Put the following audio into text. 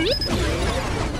はい!